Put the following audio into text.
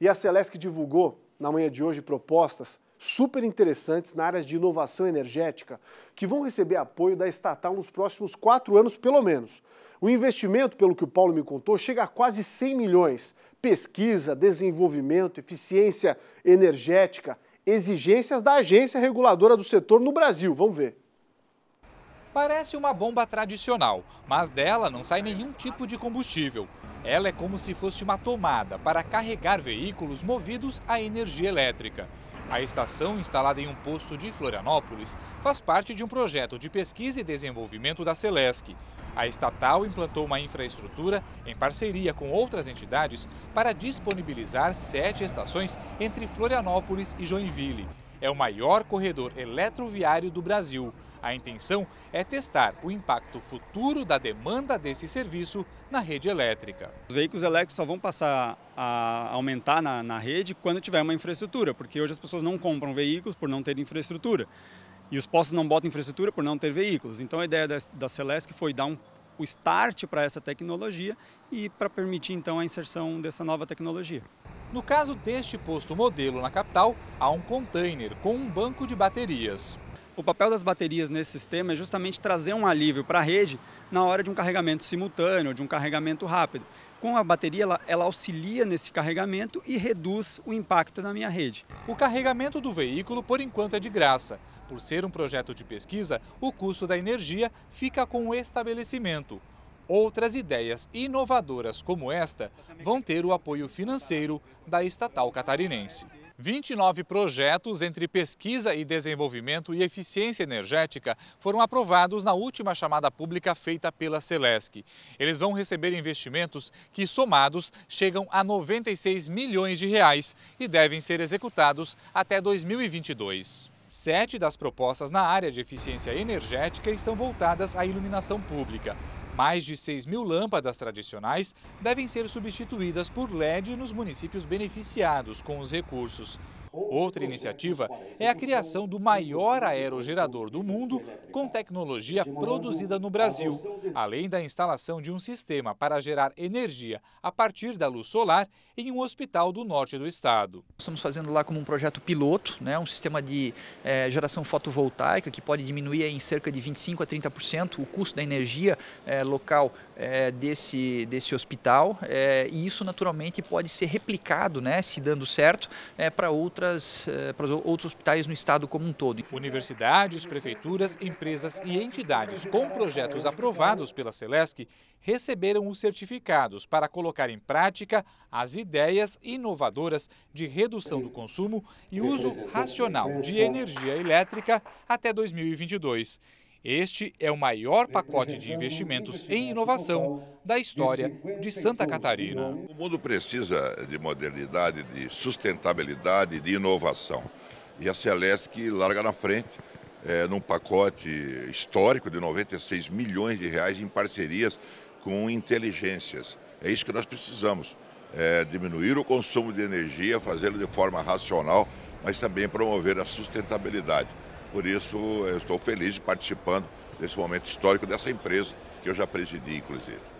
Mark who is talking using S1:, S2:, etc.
S1: E a Celesc divulgou na manhã de hoje propostas super interessantes na área de inovação energética que vão receber apoio da estatal nos próximos quatro anos, pelo menos. O investimento, pelo que o Paulo me contou, chega a quase 100 milhões. Pesquisa, desenvolvimento, eficiência energética, exigências da agência reguladora do setor no Brasil. Vamos ver.
S2: Parece uma bomba tradicional, mas dela não sai nenhum tipo de combustível. Ela é como se fosse uma tomada para carregar veículos movidos a energia elétrica. A estação, instalada em um posto de Florianópolis, faz parte de um projeto de pesquisa e desenvolvimento da Celesc. A estatal implantou uma infraestrutura em parceria com outras entidades para disponibilizar sete estações entre Florianópolis e Joinville. É o maior corredor eletroviário do Brasil. A intenção é testar o impacto futuro da demanda desse serviço na rede elétrica.
S3: Os veículos elétricos só vão passar a aumentar na, na rede quando tiver uma infraestrutura, porque hoje as pessoas não compram veículos por não ter infraestrutura. E os postos não botam infraestrutura por não ter veículos. Então a ideia da, da Celesc foi dar um, o start para essa tecnologia e para permitir então a inserção dessa nova tecnologia.
S2: No caso deste posto modelo na capital, há um container com um banco de baterias.
S3: O papel das baterias nesse sistema é justamente trazer um alívio para a rede na hora de um carregamento simultâneo, de um carregamento rápido. Com a bateria, ela, ela, auxilia nesse carregamento e reduz o impacto na minha rede.
S2: O carregamento do veículo, por enquanto, é de graça. Por ser um projeto de pesquisa, o custo da energia fica com o estabelecimento. Outras ideias inovadoras como esta vão ter o apoio financeiro da estatal catarinense. 29 projetos entre pesquisa e desenvolvimento e eficiência energética foram aprovados na última chamada pública feita pela Celesc. Eles vão receber investimentos que, somados, chegam a 96 milhões de reais e devem ser executados até 2022. Sete das propostas na área de eficiência energética estão voltadas à iluminação pública. Mais de 6 mil lâmpadas tradicionais devem ser substituídas por LED nos municípios beneficiados com os recursos. Outra iniciativa é a criação do maior aerogerador do mundo com tecnologia produzida no Brasil, além da instalação de um sistema para gerar energia a partir da luz solar em um hospital do norte do estado.
S4: Estamos fazendo lá como um projeto piloto, né, um sistema de é, geração fotovoltaica que pode diminuir em cerca de 25 a 30% o custo da energia é, local é, desse, desse hospital e isso naturalmente pode ser replicado, né, se dando certo, para outras outras, eh, para outros hospitais no estado como um todo.
S2: Universidades, prefeituras, empresas e entidades com projetos aprovados pela Celesc receberam os certificados para colocar em prática as ideias inovadoras de redução do consumo e uso racional de energia elétrica até 2022. Este é o maior pacote de investimentos em inovação da história de Santa Catarina.
S5: O mundo precisa de modernidade, de sustentabilidade, de inovação. E a Celesc larga na frente, é, num pacote histórico de 96 milhões de reais em parcerias com inteligências. É isso que nós precisamos. É, diminuir o consumo de energia, fazê-lo de forma racional, mas também promover a sustentabilidade. Por isso, eu estou feliz de participando desse momento histórico dessa empresa que eu já presidi, inclusive.